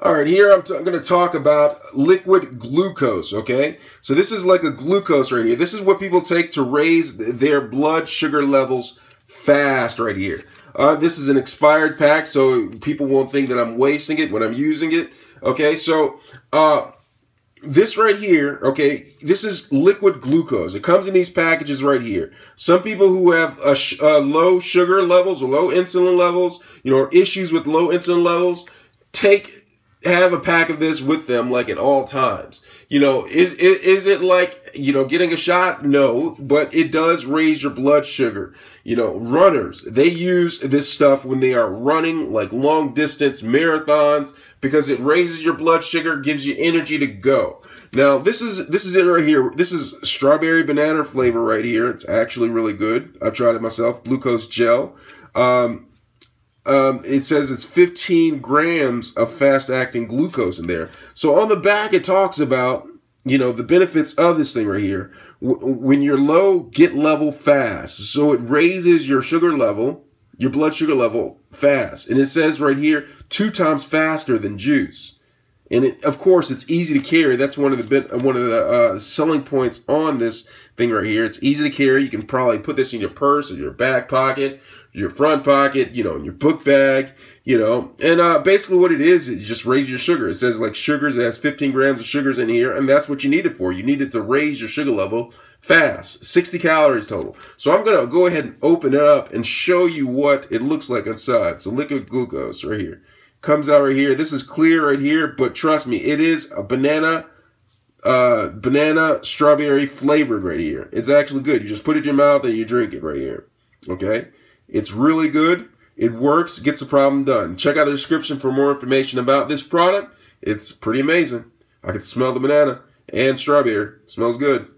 All right, here I'm, I'm going to talk about liquid glucose, okay? So this is like a glucose right here. This is what people take to raise their blood sugar levels fast right here. Uh, this is an expired pack, so people won't think that I'm wasting it when I'm using it. Okay, so uh, this right here, okay, this is liquid glucose. It comes in these packages right here. Some people who have a uh, low sugar levels or low insulin levels, you know, issues with low insulin levels, take have a pack of this with them like at all times. You know, is, is is it like, you know, getting a shot? No, but it does raise your blood sugar. You know, runners, they use this stuff when they are running like long distance marathons because it raises your blood sugar, gives you energy to go. Now, this is this is it right here. This is strawberry banana flavor right here. It's actually really good. I tried it myself. Glucose gel. Um, um, it says it's 15 grams of fast acting glucose in there. So on the back, it talks about, you know, the benefits of this thing right here. When you're low, get level fast. So it raises your sugar level, your blood sugar level fast. And it says right here, two times faster than juice. And it, of course, it's easy to carry. That's one of the bit, one of the uh, selling points on this thing right here. It's easy to carry. You can probably put this in your purse or your back pocket, your front pocket, you know, in your book bag, you know. And uh, basically what it is, it just raise your sugar. It says like sugars, it has 15 grams of sugars in here, and that's what you need it for. You need it to raise your sugar level fast, 60 calories total. So I'm going to go ahead and open it up and show you what it looks like inside. So liquid glucose right here. Comes out right here. This is clear right here, but trust me, it is a banana uh, banana strawberry flavored right here. It's actually good. You just put it in your mouth and you drink it right here. Okay? It's really good. It works, gets the problem done. Check out the description for more information about this product. It's pretty amazing. I can smell the banana and strawberry. It smells good.